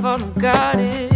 from got it.